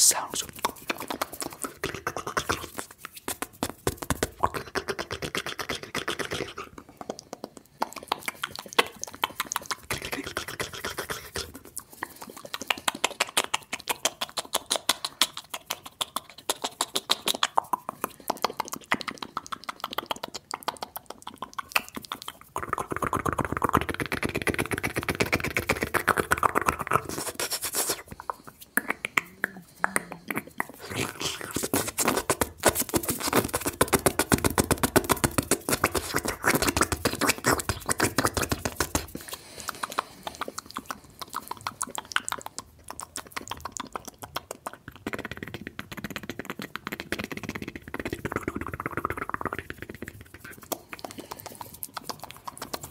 sounds